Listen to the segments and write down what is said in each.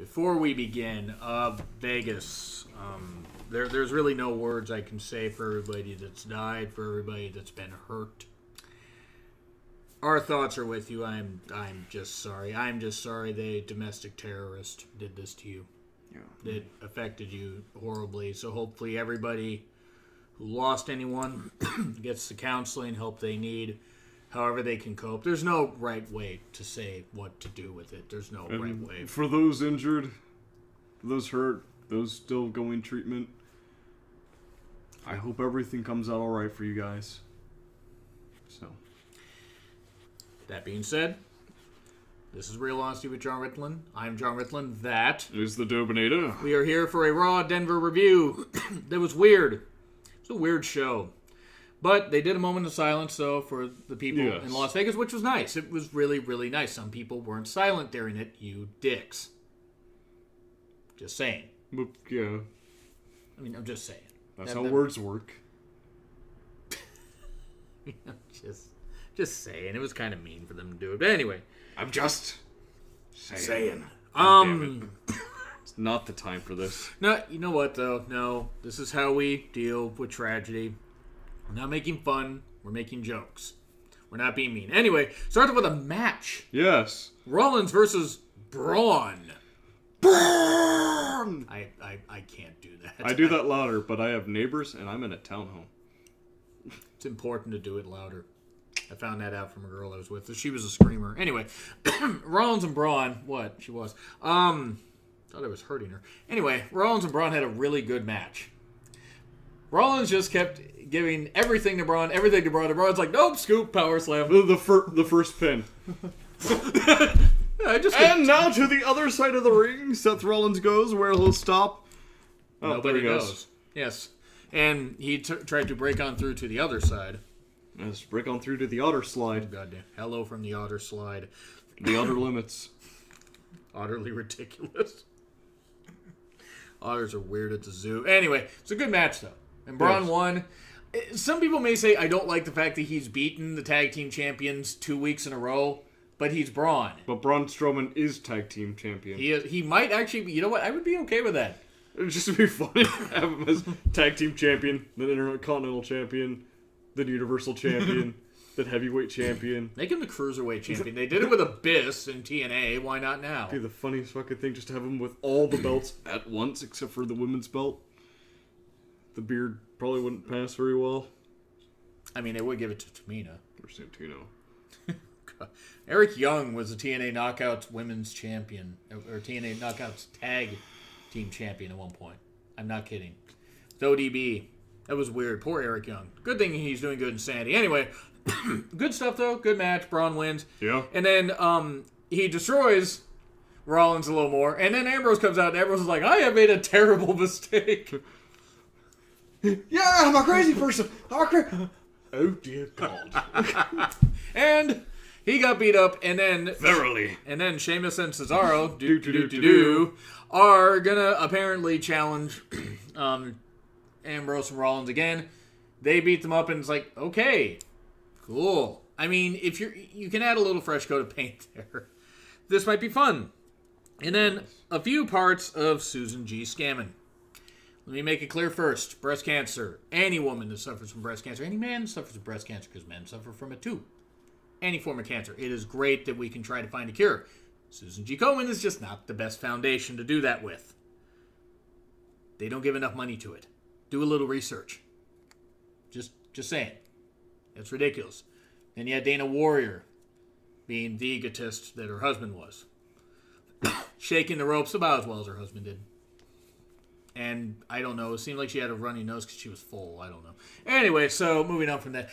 before we begin, uh, Vegas. Um, there, there's really no words I can say for everybody that's died, for everybody that's been hurt. Our thoughts are with you. I'm, I'm just sorry. I'm just sorry the domestic terrorist did this to you. Yeah. It affected you horribly. So hopefully everybody who lost anyone gets the counseling help they need, however they can cope. There's no right way to say what to do with it. There's no right way. for those injured, those hurt, those still going treatment, I hope everything comes out all right for you guys. So, That being said, this is Real Honesty with Jonn Ritland. I'm Jonn Ritland. That is the Derbinator. we are here for a Raw Denver review. that was weird. It's a weird show. But they did a moment of silence, though, for the people Yes. in Las Vegas, which was nice. It was really, really nice. Some people weren't silent during it. You dicks. Just saying. But, yeah, I mean, I'm just saying. that's That- how that- words work. just, just saying. It was kind of mean for them to do it. But anyway, I'm just saying. Um, It's not the time for this. no, you know what though? No, this is how we deal with tragedy. We're not making fun. We're making jokes. We're not being mean. Anyway, started with a match: Yes. Rollins versus Braun. Burn! I, I, I can't do that. I do that louder, but I have neighbors and I'm in a townhome. It's important to do it louder. I found that out from a girl I was with. She was a screamer. Anyway, Rollins and Braun, what she was. Um, thought I was hurting her. Anyway, Rollins and Braun had a really good match. Rollins just kept giving everything to Braun, everything to Braun. And Braun's like, nope, scoop, power slam. The, the, fir- the first pin. I just And now to the other side of the ring, Seth Rollins goes where he'll stop. Oh, nobody there he goes. knows. Yes, and he t- tried to break on through to the other side. Let's break on through to the otter slide. Oh, Goddamn, hello from the otter slide. The outer limits. utterly ridiculous. Otters are weird at the zoo. Anyway, it's a good match though, and Braun Yes. won. Eh, Some people may say I don't like the fact that he's beaten the tag team champions two weeks in a row, but he's Braun. But Braun Strowman is tag team champion. He is, he might actually. Be, you know what? I would be okay with that. It'd just be funny to have him as tag team champion, then intercontinental champion, then universal champion, then heavyweight champion. Make him the cruiserweight champion. They did it with Abyss and TNA. Why not now? Be the funniest fucking thing just to have him with all the belts at once except for the women's belt. The beard probably wouldn't pass very well. I mean, they would give it to Tamina. Or Santino. Eric Young was the TNA Knockouts Women's Champion, or TNA Knockouts Tag Team Champion at one point. I'm not kidding. With ODB. That was weird. Poor Eric Young. Good thing he's doing good in Sandy. Anyway, good stuff though. Good match. Braun wins. Yeah. And then um, he destroys Rollins a little more. And then Ambrose comes out and Ambrose is like, I have made a terrible mistake. Yeah, I'm a crazy person. I'm a cra- Oh dear God. and he got beat up. And then Verily. And then Sheamus and Cesaro do do do do Do-do-do-do-do. are gonna apparently challenge um, Ambrose and Rollins again. They beat them up, and it's like, okay, cool. I mean, if you're you can add a little fresh coat of paint there. This might be fun. And then a few parts of Susan G. scamming. Let me make it clear first: breast cancer. Any woman that suffers from breast cancer, any man suffers from breast cancer, because men suffer from it too any form of cancer. It is great that we can try to find a cure. Susan G. Komen is just not the best foundation to do that with. They don't give enough money to it. Do a little research. Just just saying. It's ridiculous. And yet Dana Warrior, being the egotist that her husband was, shaking the ropes about as well as her husband did. And I don't know, it seemed like she had a runny nose because she was full. I don't know. Anyway, so moving on from that.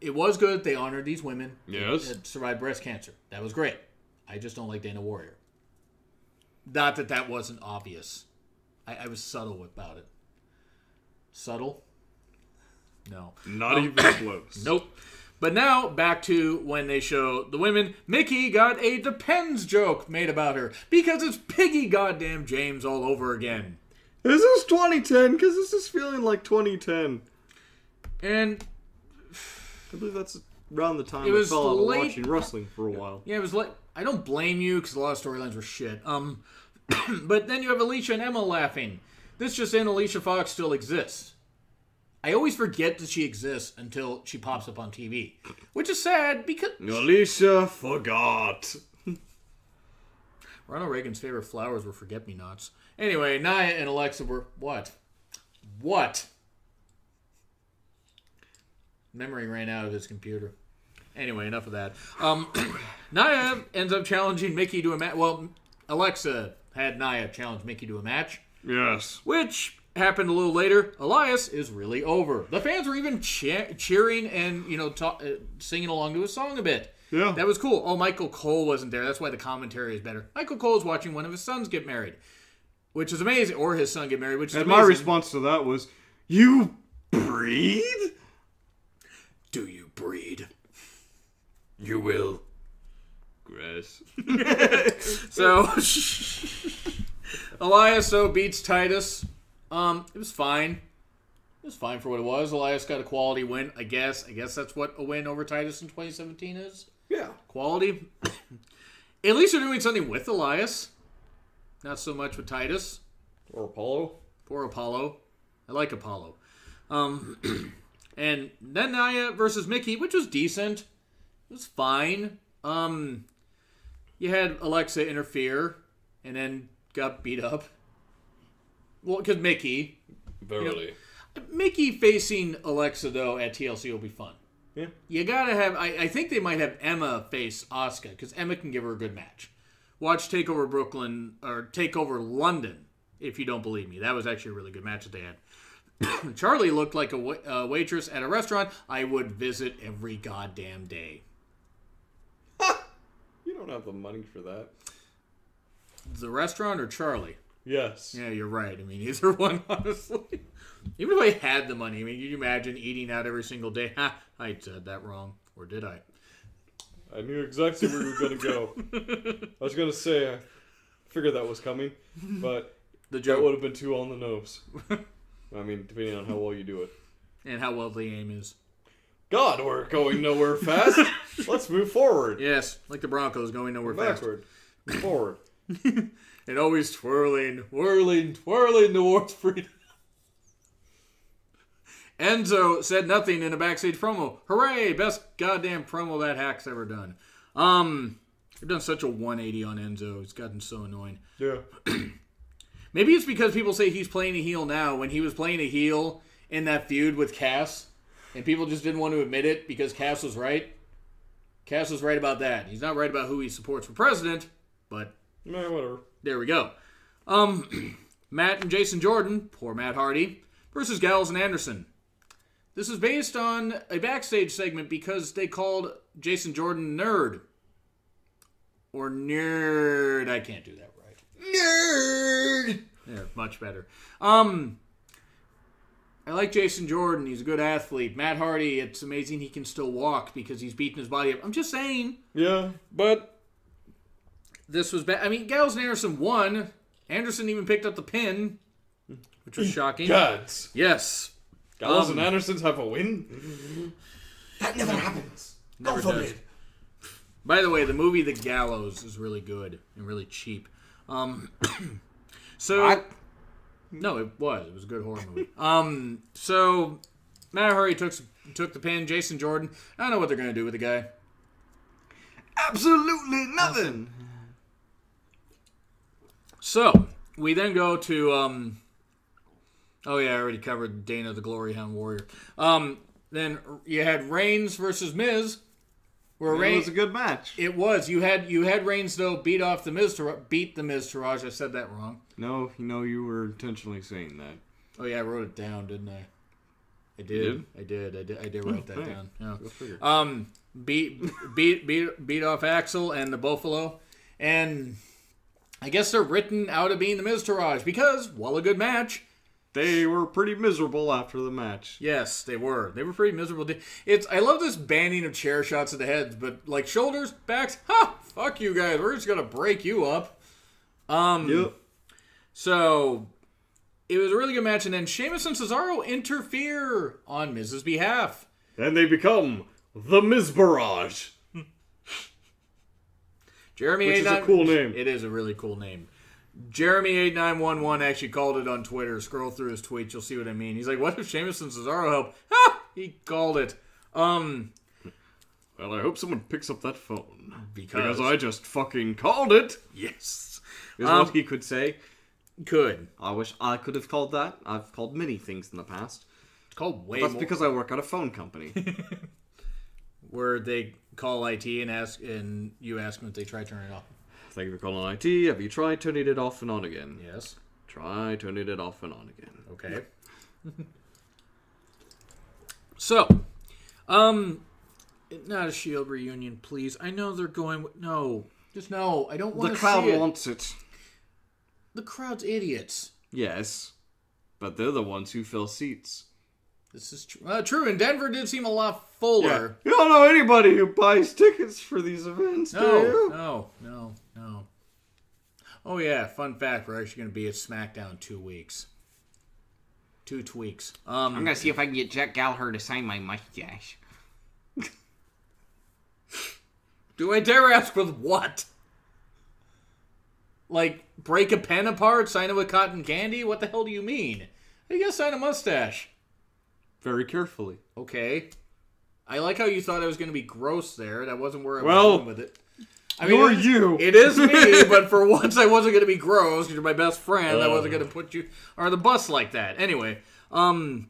It was good. They honored these women Yes. that survived breast cancer. That was great. I just don't like Dana Warrior. Not that that wasn't obvious. I, I was subtle about it. Subtle? No. Not um, even close. Nope. But now back to when they show the women. Mickie got a depends joke made about her because it's Piggy goddamn James all over again. This is 2010? Because this is feeling like 2010. And I believe that's around the time It I was fell out of watching wrestling for a while. yeah, it was like I don't blame you because a lot of storylines were shit. Um, but then you have Alicia and Emma laughing. This just in, Alicia Fox still exists. I always forget that she exists until she pops up on TV, which is sad because Alicia forgot. Ronald Reagan's favorite flowers were forget-me-nots. Anyway, Nia and Alexa were what? What? Memory ran out of his computer. Anyway, enough of that. Um, Nia ends up challenging Mickie to a match. Well, Alexa had Nia challenge Mickie to a match, Yes. which happened a little later. Elias is really over. The fans were even che- cheering and you know uh, singing along to his song a bit. Yeah. That was cool. Oh, Michael Cole wasn't there. That's why the commentary is better. Michael Cole is watching one of his sons get married, which is amazing, or his son get married, which is and amazing. my response to that was, "You breed? Do you breed? You will." Grass. So Elias so beats Titus. Um, it was fine. It was fine for what it was. Elias got a quality win, I guess. I guess that's what a win over Titus in 2017 is. Yeah. Quality. At least they're doing something with Elias. Not so much with Titus. Or Apollo. Poor Apollo. I like Apollo. Um, and then Nia versus Mickie, which was decent. It was fine. Um, you had Alexa interfere and then got beat up. Well, because Mickie. Verily. Mickie facing Alexa, though, at TLC will be fun. Yeah. You gotta have. I, I think they might have Emma face Asuka because Emma can give her a good match. Watch Takeover Brooklyn or Takeover London if you don't believe me. That was actually a really good match that they had. Charlie looked like a, wa- a waitress at a restaurant I would visit every goddamn day. You don't have the money for that. The restaurant or Charlie? Yes. Yeah, you're right. I mean, either one, honestly. Even if I had the money, I mean, can you imagine eating out every single day? Ha! I said that wrong. Or did I? I knew exactly where you were going to go. I was going to say, I figured that was coming, but The that joke. would have been too on the nose. I mean, depending on how well you do it. And how well the aim is. God, we're going nowhere fast. Let's move forward. Yes, like the Broncos going nowhere fast. Backward. Forward. And always twirling, whirling, twirling towards freedom. Enzo said nothing in a backstage promo. Hooray! Best goddamn promo that hack's ever done. Um, they've done such a 180 on Enzo. It's gotten so annoying. Yeah. Maybe it's because people say he's playing a heel now when he was playing a heel in that feud with Cass, and people just didn't want to admit it because Cass was right. Cass was right about that. He's not right about who he supports for president, but Nah, whatever. there we go. Um, Matt and Jason Jordan, poor Matt Hardy, versus Gallows and Anderson. This is based on a backstage segment because they called Jason Jordan nerd. Or nerd. I can't do that right. Nerd. Yeah, much better. Um, I like Jason Jordan. He's a good athlete. Matt Hardy, it's amazing he can still walk because he's beating his body up. I'm just saying. Yeah. But this was bad. I mean, Gallows and Anderson won. Anderson even picked up the pin, which was shocking. Gods. Yes. Gallows Um, and Andersons have a win? That never happens. Never God does. forbid. By the way, the movie The Gallows is really good and really cheap. Um, so What? no, it was. It was a good horror movie. um, so Matt Hardy took took the pin. Jason Jordan. I don't know what they're gonna do with the guy. Absolutely nothing. So we then go to um. Oh yeah, I already covered Dana the Glory Hound Warrior. Um, then you had Reigns versus Miz. Where It Reigns was a good match. It was. You had you had Reigns though beat off the Miz to beat the Miztourage. I said that wrong. No, you know you were intentionally saying that. Oh yeah, I wrote it down, didn't I? I did. I did. I did. I did write that hey. down. Yeah. Um, beat beat beat beat off Axel and the Buffalo, and I guess they're written out of being the Miztourage because well, a good match. They were pretty miserable after the match. Yes, they were. They were pretty miserable. It's I love this banning of chair shots to the heads, but like shoulders, backs, ha, fuck you guys. We're just gonna break you up. Um. Yep. So it was a really good match, and then Sheamus and Cesaro interfere on Miz's behalf. And they become the Miz Barrage. Jeremy Which is a cool name. It is a really cool name. Jeremy8911 actually called it on Twitter. Scroll through his tweets, you'll see what I mean. He's like, what if Sheamus and Cesaro help? Ha! He called it. Um, Well, I hope someone picks up that phone. Because- Because I just fucking called it. yes. Is Um, what he could say. Could. I wish I could have called that. I've called many things in the past. It's called way That's more. because I work at a phone company. where they call IT and ask, and you ask them if they try turning it off. Thank you for calling IT. Have you tried turning it off and on again? Yes. Try turning it off and on again. Okay. so, um, not a Shield reunion, please. I know they're going. With, no, just no. I don't want The crowd see it. wants it. The crowd's idiots. Yes, but they're the ones who fill seats. This is tr- uh, true. And Denver did seem a lot fuller. You don't know anybody who buys tickets for these events, do No, you? no, no, no. Oh yeah, fun fact: we're actually going to be at SmackDown two weeks. Two tweaks. Um, I'm gonna see if I can get Jack Gallagher to sign my mustache. Do I dare ask with what? Like, break a pen apart, sign it with cotton candy? What the hell do you mean? How you gonna sign a mustache? Very carefully. Okay. I like how you thought I was gonna be gross there. That wasn't where I was going with it. I you're it is- you. It is me, but for once I wasn't gonna be gross. 'cause You're my best friend. I wasn't gonna put you on the bus like that. Anyway, um,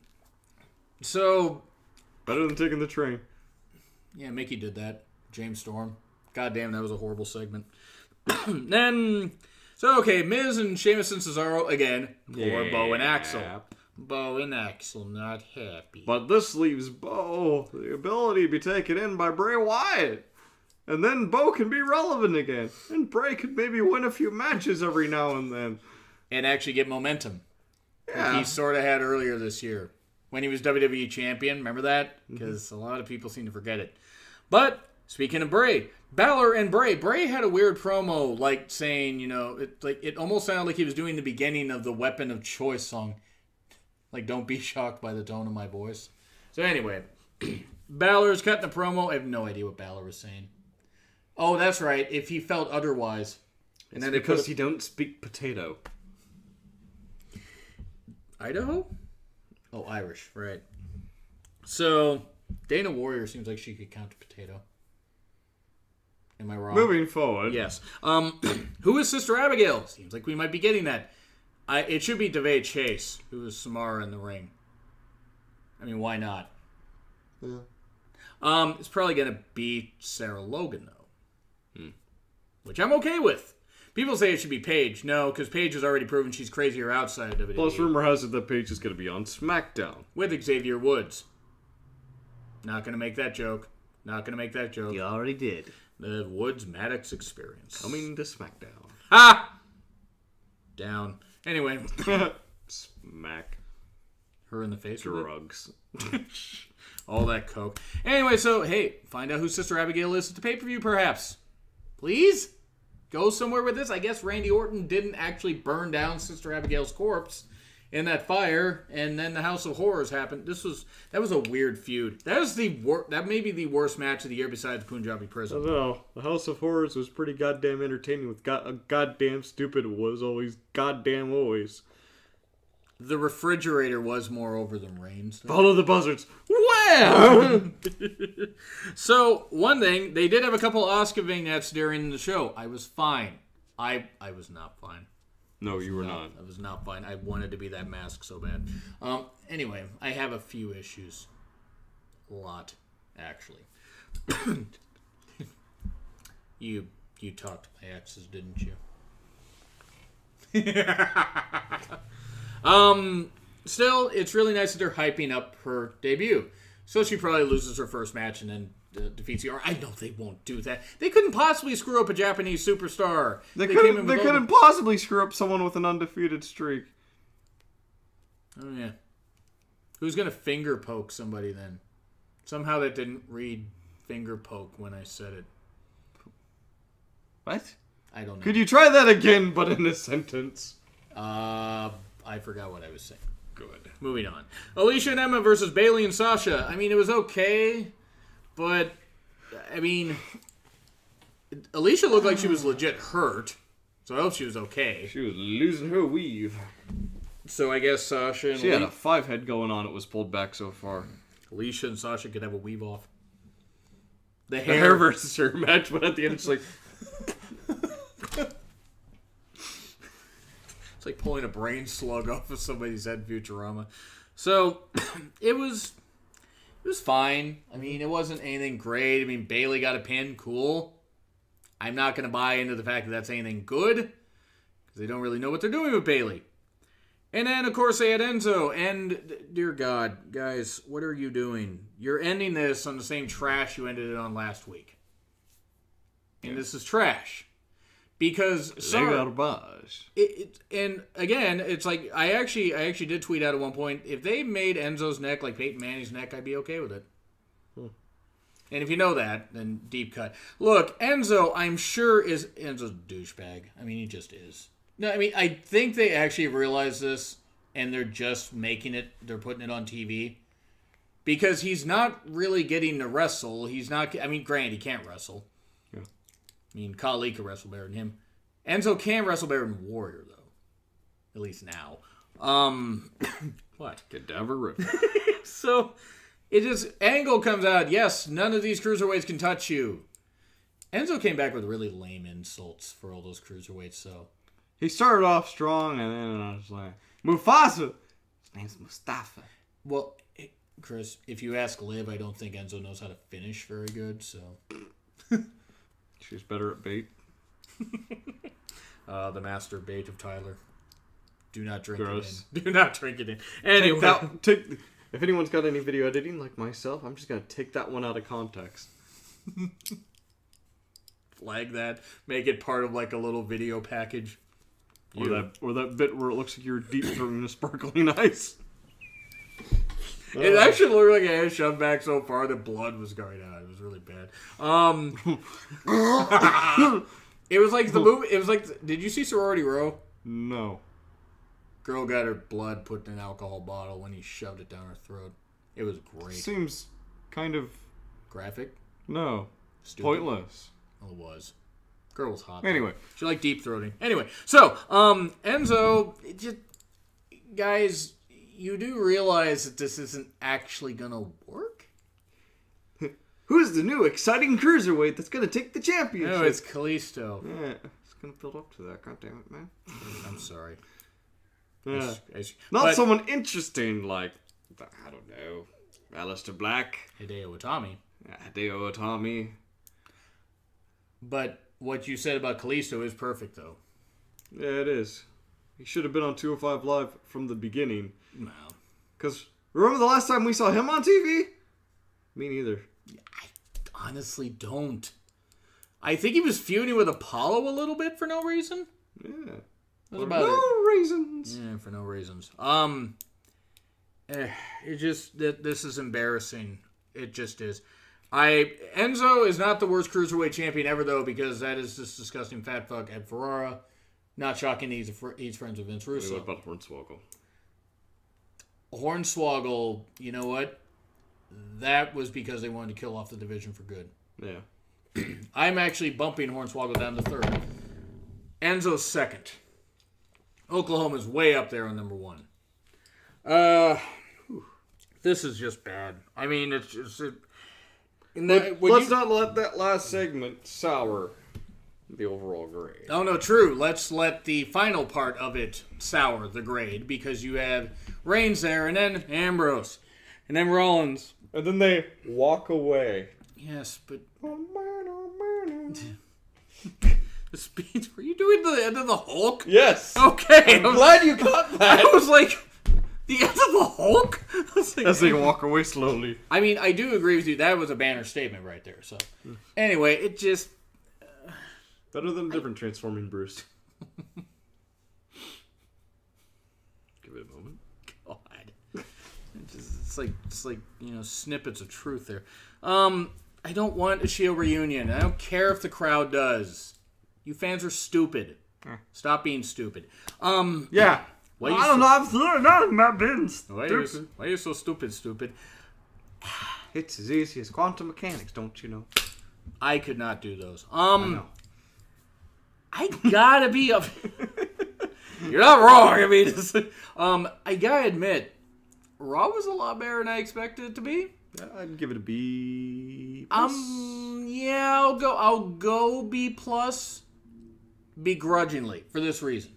so Better than taking the train. Yeah, Mickie did that. James Storm. God damn, that was a horrible segment. then, so okay, Miz and Sheamus and Cesaro again. Poor Bo and Axel. Bo and Axel not happy. But this leaves Bo the ability to be taken in by Bray Wyatt. And then Bo can be relevant again. And Bray could maybe win a few matches every now and then. and actually get momentum. Yeah. He sort of had earlier this year when he was WWE champion. Remember that? Mm-hmm. Because a lot of people seem to forget it. But speaking of Bray, Balor and Bray, Bray had a weird promo, like saying, you know, it like it almost sounded like he was doing the beginning of the Weapon of Choice song, like "Don't be shocked by the tone of my voice." So anyway, Balor's cutting the promo. I have no idea what Balor was saying. Oh, that's right. If he felt otherwise, and then Because he don't speak potato. Idaho? Oh, Irish, right. So, Dana Warrior seems like she could count a potato. Am I wrong? Moving forward. Yes. Um, who is Sister Abigail? Seems like we might be getting that. I, it should be Devay Chase, who is Samara in the ring. I mean, why not? Um, it's probably going to be Sarah Logan, though. Which I'm okay with. People say it should be Paige. No, because Paige has already proven she's crazier outside of WWE. Plus, rumor has it that Paige is going to be on SmackDown. with Xavier Woods. Not gonna make that joke. Not gonna make that joke. You already did. The Woods Maddox experience. Coming to SmackDown. ha down. Anyway, Smack. her in the face. with. Drugs. All that coke. Anyway, so hey, find out who Sister Abigail is at the pay per view, perhaps. Please go somewhere with this. I guess Randy Orton didn't actually burn down Sister Abigail's corpse in that fire, and then the House of Horrors happened. This was that was a weird feud. That was the wor- That may be the worst match of the year besides Punjabi Prison. No, the House of Horrors was pretty goddamn entertaining. With god, goddamn stupid was always goddamn always. The refrigerator was more over than Reigns. Follow the buzzards. Wow. So one thing, they did have a couple Asuka vignettes during the show. I was fine. I I was not fine. No, you were No, not. I was not fine. I wanted to be that mask so bad. Um. Anyway, I have a few issues. A lot, actually. you you talked to my exes, didn't you? um. Still, it's really nice that they're hyping up her debut. So she probably loses her first match and then uh, defeats. I know they won't do that. They couldn't possibly screw up a Japanese superstar. They, came couldn't. They couldn't possibly screw up someone with an undefeated streak. Oh yeah. Who's gonna finger poke somebody then? Somehow that didn't read finger poke when I said it. What? I don't know. Could you try that again, but in a sentence? Uh, I forgot what I was saying. Good. Moving on. Alicia and Emma versus Bayley and Sasha. I mean, it was okay, but I mean, Alicia looked like she was legit hurt. So I hope she was okay. She was losing her weave. So I guess Sasha and She had a five head going on. It was pulled back so far. Alicia and Sasha could have a weave off. The hair, hair versus her match, but at the end it's like It's like pulling a brain slug off of somebody's head in Futurama. So it was it was fine. I mean, it wasn't anything great. I mean, Bayley got a pin, cool. I'm not going to buy into the fact that that's anything good because they don't really know what they're doing with Bayley. And then, of course, they had Enzo. And, dear God, guys, what are you doing? You're ending this on the same trash you ended it on last week. And this is trash. Because, garbage. it, it, and again, it's like I actually, I actually did tweet out at one point. If they made Enzo's neck like Peyton Manning's neck, I'd be okay with it. And if you know that, then deep cut. Look, Enzo, I'm sure is Enzo's a douchebag. I mean, he just is. No, I mean, I think they actually realize this, and they're just making it. They're putting it on TV because he's not really getting to wrestle. He's not. I mean, Grant, he can't wrestle. Yeah. I mean, Khali could wrestle better than him. Enzo can wrestle better than Warrior, though. At least now. Um, what? Cadaver rip. So it just Angle comes out. Yes, none of these cruiserweights can touch you. Enzo came back with really lame insults for all those cruiserweights. So he started off strong and then I was like, Mufasa. His name's Mustafa. well, Chris, if you ask Liv, I don't think Enzo knows how to finish very good. So She's better at bait. uh, the master bait of Tyler. Do not drink Gross. it in. Do not drink it in. Anyway, That, take, if anyone's got any video editing like myself, I'm just gonna take that one out of context. flag that. Make it part of like a little video package. Or You. that, or that bit where it looks like you're deep throating a sparkling ice. It actually looked like it had shoved back so far that blood was going out. Really bad. Um, it was like the movie. It was like. Did you see Sorority Row? No. Girl got her blood put in an alcohol bottle when he shoved it down her throat. It was great. Seems kind of Graphic. no Stupid. pointless. Well, it was. Girl was hot. though. Anyway, She liked deep throating. Anyway, so um, Enzo, it just guys, you do realize that this isn't actually gonna work. Who's the new exciting cruiserweight that's gonna take the oh, championship? No, it's Kalisto. yeah, it's gonna build up to that. God damn it, man. I'm sorry. Yeah. It's- it's- Not but someone interesting like I don't know, Aleister Black, Hideo Itami. Hideo Itami. But what you said about Kalisto is perfect, though. Yeah, it is. He should have been on 205 Live from the beginning. No. Cause remember the last time we saw him on TV? Me neither. I honestly don't. I think he was feuding with Apollo a little bit for no reason. Yeah. That's about it. no reasons. Yeah, for no reasons. Um, eh, it just that this is embarrassing. It just is. I Enzo is not the worst cruiserweight champion ever though because that is this disgusting fat fuck Ed Ferrara. Not shocking. He's a he's friends with Vince Russo. What about Hornswoggle? Hornswoggle. You know what? That was because they wanted to kill off the division for good. Yeah. I'm actually bumping Hornswoggle down to third. Enzo's second. Oklahoma's way up there on number one. Uh, this is just bad. I mean, it's just. It, when Let's you- not let that last segment sour the overall grade. Oh no, true. Let's let the final part of it sour the grade because you have Reigns there, and then Ambrose, and then Rollins. And then they walk away. Yes, but Oh man, oh man. the speech. Were you doing the end of the Hulk? Yes. Okay, I'm glad you caught that. I was like, the end of the Hulk? I, was like- As they walk away slowly. I mean, I do agree with you. That was a banner statement right there. So, anyway, it just. Better than a different transforming Bruce. Give it a moment. God. It just, it's like it's like you know snippets of truth there. Um, I don't want a Shield reunion. I don't care if the crowd does. You fans are stupid. Stop being stupid. Um, Yeah. Why I don't so- know. I'm sorry. No, I'm not being why are, you, why are you so stupid? Stupid. It's as easy as quantum mechanics, don't you know? I could not do those. Um, know. I gotta be up. You're not wrong. I mean, um, I gotta admit, Raw was a lot better than I expected it to be. I'd give it a B. Um, yeah, I'll go. I'll go B plus, begrudgingly for this reason.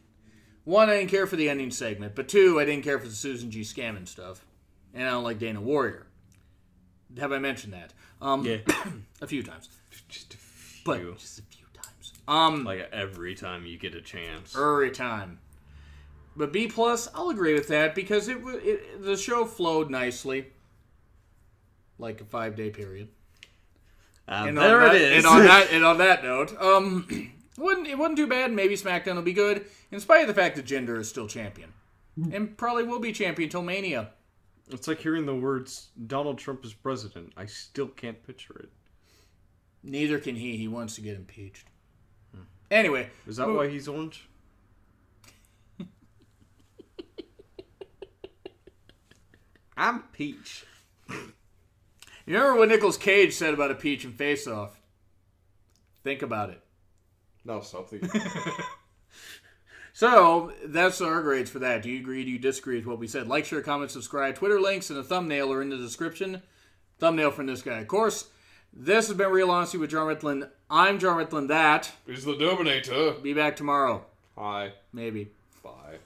One, I didn't care for the ending segment, but two, I didn't care for the Susan G. scamming stuff, and I don't like Dana Warrior. Have I mentioned that? Um, Yeah. a few times, Just a few. but just a few times. Um, like every time you get a chance. every time. But B plus, I'll agree with that because it, it the show flowed nicely, like a five day period. Ah, And there on it that, is. And on that, and on that note, um, it wasn't it wasn't too bad. Maybe SmackDown will be good, in spite of the fact that Jinder is still champion, and probably will be champion till Mania. It's like hearing the words Donald Trump is president. I still can't picture it. Neither can he. He wants to get impeached. Anyway, Is that why he's orange? I'm Peach. you remember what Nicolas Cage said about a peach and Face Off? Think about it. No, something. So that's our grades for that. Do you agree? Do you disagree with what we said? Like, share, comment, subscribe. Twitter links and a thumbnail are in the description. Thumbnail from this guy, of course. This has been Real Honesty with Jonn Ritland. I'm Jonn Ritland. That is the Derbinator. Be back tomorrow. Hi. Maybe. Bye.